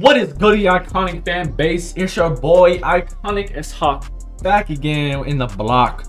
What is goody iconic fan base? It's your boy Iconic Ishaq back again in the block.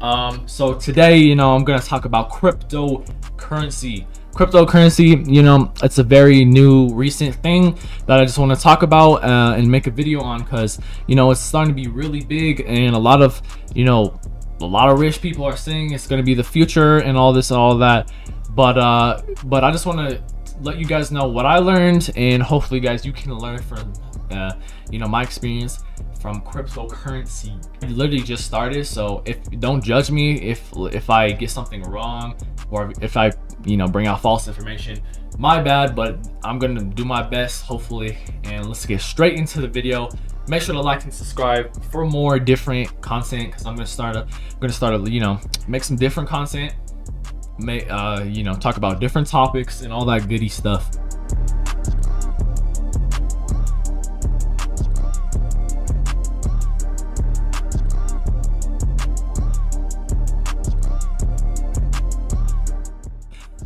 Um, so today, you know, I'm gonna talk about cryptocurrency. Cryptocurrency, you know, it's a very new recent thing that I just want to talk about uh, and make a video on because you know it's starting to be really big and a lot of you know a lot of rich people are saying it's gonna be the future and all this and all that. But uh, but I just want to let you guys know what I learned and hopefully guys you can learn from uh, you know my experience from cryptocurrency. I literally just started so if don't judge me if if I get something wrong or if I you know bring out false information. My bad but I'm gonna do my best hopefully and let's get straight into the video. Make sure to like and subscribe for more different content because I'm gonna start a I'm gonna start a you know make some different content may uh, you know talk about different topics and all that goody stuff.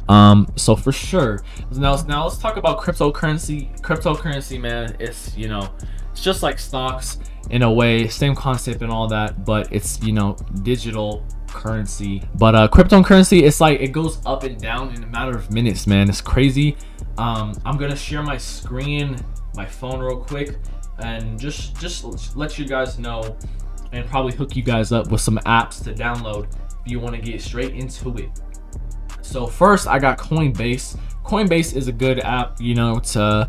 Um so for sure now now let's talk about cryptocurrency cryptocurrency man. It's you know just like stocks in a way same concept and all that but it's you know digital currency. But uh cryptocurrency it's like it goes up and down in a matter of minutes man. It's crazy. Um i'm gonna share my screen my phone real quick and just just let you guys know and probably hook you guys up with some apps to download if you want to get straight into it. So first i got coinbase. Coinbase is a good app you know to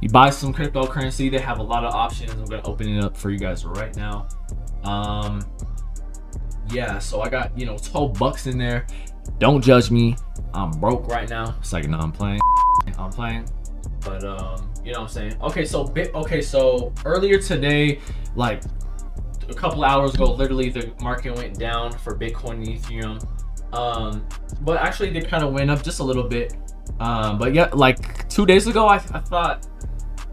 you buy some cryptocurrency they have a lot of options. I'm gonna open it up for you guys right now. Um yeah so i got you know 12 bucks in there. Don't judge me. I'm broke right now. It's like no i'm playing. I'm playing. But um you know what i'm saying? Okay so bit okay so earlier today like a couple hours ago literally the market went down for bitcoin and ethereum. Um but actually they kind of went up just a little bit. Um but yeah like two days ago i, I thought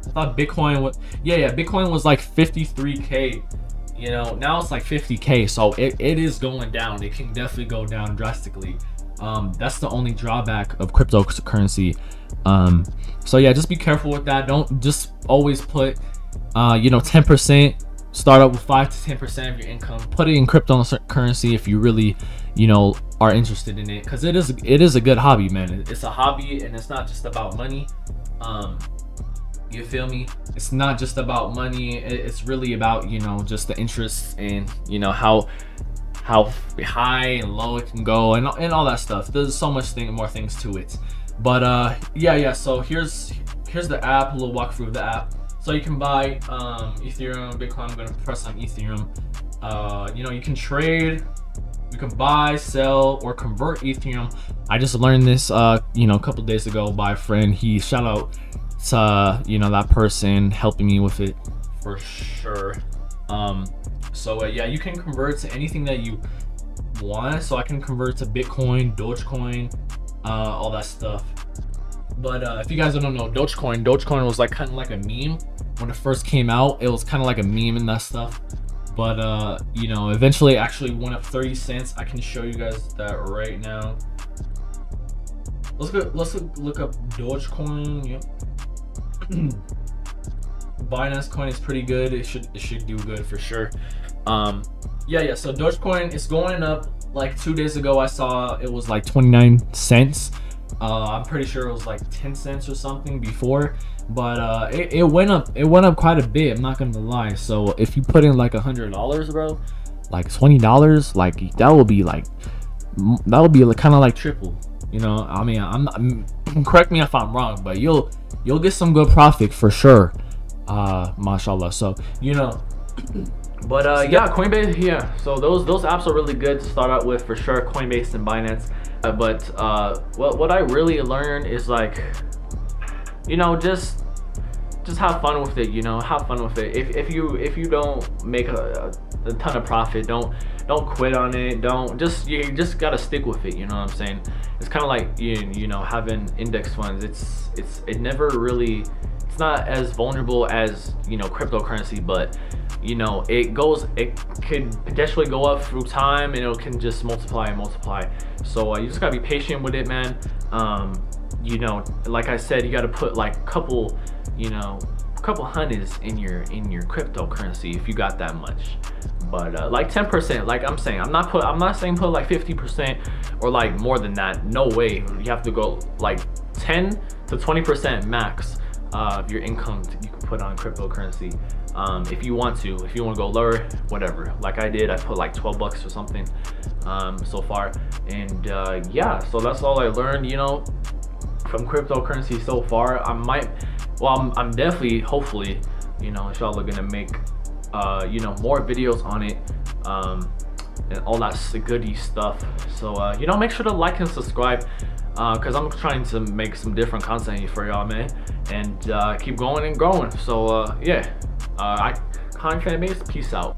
i thought bitcoin was yeah yeah bitcoin was like 53k you know now it's like 50k so it, it is going down. It can definitely go down drastically. Um that's the only drawback of cryptocurrency. Um so yeah just be careful with that. Don't just always put uh you know 10 percent. Start up with 5 to 10 percent of your income. Put it in cryptocurrency if you really you know are interested in it because it is it is a good hobby man. It's a hobby and it's not just about money. Um you feel me? It's not just about money. It's really about you know just the interest and you know how how high and low it can go and, and all that stuff. There's so much thing more things to it. But uh yeah yeah. So here's here's the app a little walkthrough of the app. So you can buy um ethereum bitcoin. I'm gonna press on ethereum. Uh you know you can trade you can buy sell or convert ethereum. I just learned this uh you know a couple days ago by a friend. He shout out to you know that person helping me with it. For sure. Um so uh, yeah you can convert to anything that you want. So i can convert to bitcoin dogecoin uh all that stuff. But uh if you guys don't know dogecoin dogecoin was like kind of like a meme. When it first came out it was kind of like a meme and that stuff. But uh you know eventually actually went up 30 cents. I can show you guys that right now. Let's go let's look up dogecoin. Yep Binance coin is pretty good. It should it should do good for sure. Um, yeah, yeah. So Dogecoin is going up. Like two days ago, I saw it was like 29 cents. Uh, I'm pretty sure it was like 10 cents or something before, but uh, it, it went up. It went up quite a bit. I'm not gonna lie. So if you put in like a hundred dollars, bro, like twenty dollars, like that will be like that will be kind of like triple. You know, I mean, I'm, I'm correct me if I'm wrong, but you'll you'll get some good profit for sure. Uh mashallah. So you know but uh yeah coinbase yeah. So those those apps are really good to start out with for sure coinbase and binance. Uh, but uh what what i really learned is like you know just just have fun with it you know have fun with it. If, if you if you don't make a, a ton of profit. Don't don't quit on it. Don't just you just gotta stick with it you know what i'm saying? It's kind of like you, you know having index funds. It's it's it never really it's not as vulnerable as you know cryptocurrency but you know it goes it could potentially go up through time and it can just multiply and multiply. So uh, you just gotta be patient with it man. Um you know like i said you got to put like a couple you know couple hundreds in your in your cryptocurrency if you got that much. But uh, like 10% like i'm saying i'm not put i'm not saying put like 50% or like more than that. No way. You have to go like 10 to 20% max of your income you can put on cryptocurrency um, if you want to. If you want to go lower whatever. Like i did i put like 12 bucks or something um, so far. And uh, yeah so that's all i learned you know from cryptocurrency so far i might well i'm, I'm definitely hopefully you know inshallah gonna make uh, you know more videos on it um, and all that goody stuff. So uh, you know make sure to like and subscribe because uh, I'm trying to make some different content for y'all man. And uh, keep going and growing. So uh, yeah uh, I content base peace out